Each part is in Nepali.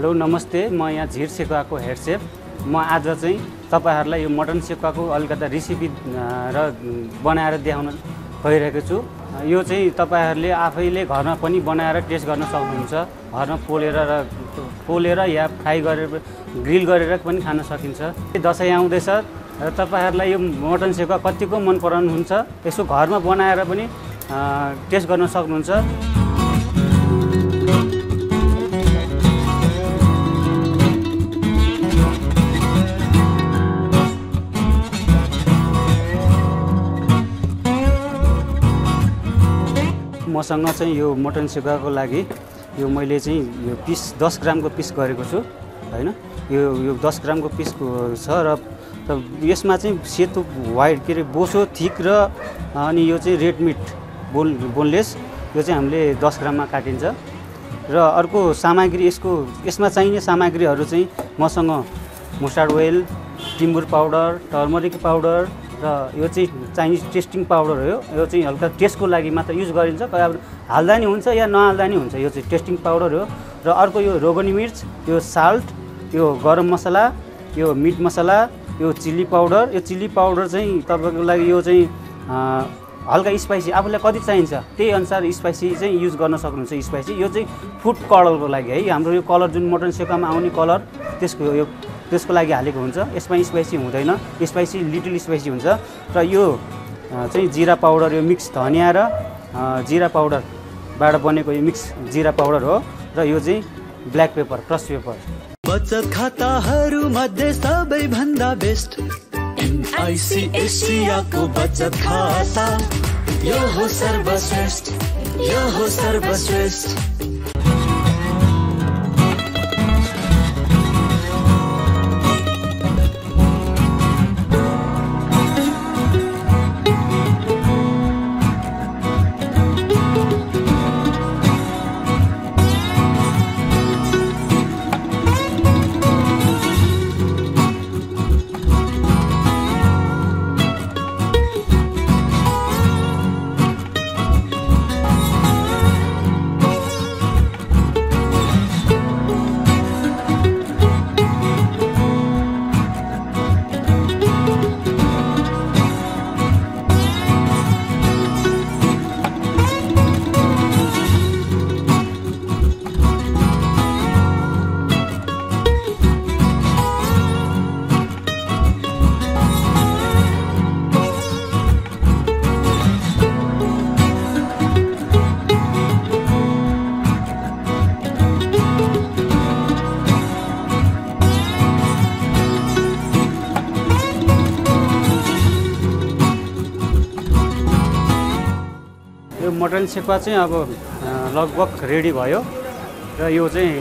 हेलो नमस्ते। म यहाँ झिर सेकुवाको हेड म आज चाहिँ तपाईँहरूलाई यो मटन सेकुवाको अलिकता रेसिपी र बनाएर देखाउन गइरहेको छु। यो चाहिँ तपाईँहरूले आफैले घरमा पनि बनाएर टेस्ट गर्न सक्नुहुन्छ। घरमा पोलेर र पोलेर या फ्राई गरेर ग्रिल गरेर पनि खान सकिन्छ। दसैँ आउँदैछ र तपाईँहरूलाई यो मटन सेकुवा कतिको मन पराउनुहुन्छ यसो घरमा बनाएर पनि टेस्ट गर्न सक्नुहुन्छ। मसँग चाहिँ यो मटन सेकुवाको लागि यो मैले चाहिँ यो पिस दस ग्रामको पिस गरेको छु होइन? यो यो दस ग्रामको पिसको छ र यसमा चाहिँ सेतो वाइट के अरे बोसो थिक र अनि यो चाहिँ रेड मिट बोन बोनलेस यो चाहिँ हामीले दस ग्राममा काटिन्छ। र अर्को सामग्री यसको यसमा चाहिने सामग्रीहरू चाहिँ मसँग मस्टार्ड ओइल टिम्बुर पाउडर टर्मरिक पाउडर र यो चाहिँ चाइनिज टेस्टिङ पाउडर हो यो। चाहिँ हल्का टेस्टको लागि मात्र युज गरिन्छ। अब हाल्दा नि हुन्छ या नहाल्दा नि हुन्छ यो चाहिँ टेस्टिङ पाउडर हो। र अर्को यो रोगनी मिर्च यो साल्ट यो गरम मसला यो मिट मसला यो चिल्ली पाउडर यो चिल्ली पाउडर चाहिँ तपाईँको लागि यो चाहिँ हल्का स्पाइसी आफूलाई कति चाहिन्छ त्यही अनुसार स्पाइसी चाहिँ युज गर्न सक्नुहुन्छ स्पाइसी यो चाहिँ फुड कलरको लागि है। हाम्रो यो कलर जुन मटन सेकामा आउने कलर त्यसको यो त्यसको लागि हालेको हुन्छ। यसमा स्पाइसी हुँदैन। स्पाइसी लिटल स्पाइसी हुन्छ। र यो चाहिँ जिरा पाउडर यो मिक्स धनिया र जिरा पाउडरबाट बनेको यो मिक्स जिरा पाउडर हो। र यो चाहिँ ब्ल्याक पेपर क्रस पेपर बचत खाताहरू मध्ये सबैभन्दा बेस्ट बचत खाता यो हो सर्वश्रेष्ठ यो हो सर्वश्रेष्ठ। मटन सेकुवा चाहिँ अब लगभग रेडी भयो। र यो चाहिँ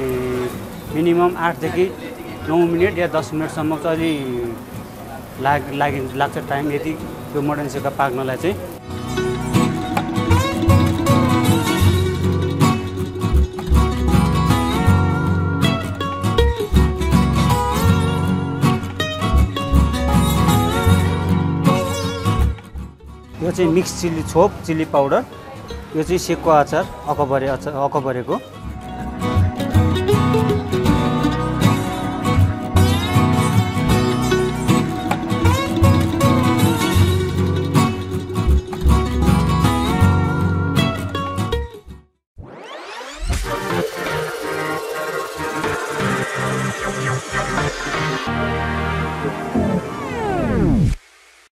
मिनिमम आठदेखि नौ मिनट या दस मिनटसम्म चाहिँ अलि लाग लागि लाग्छ टाइम यदि यो मटन सेकुवा पाक्नलाई चाहिँ। यो चाहिँ मिक्स चिल्ली छोप चिल्ली पाउडर। यो चाहिँ सेकको अचार अकबरे अचार अकबरेको Thank.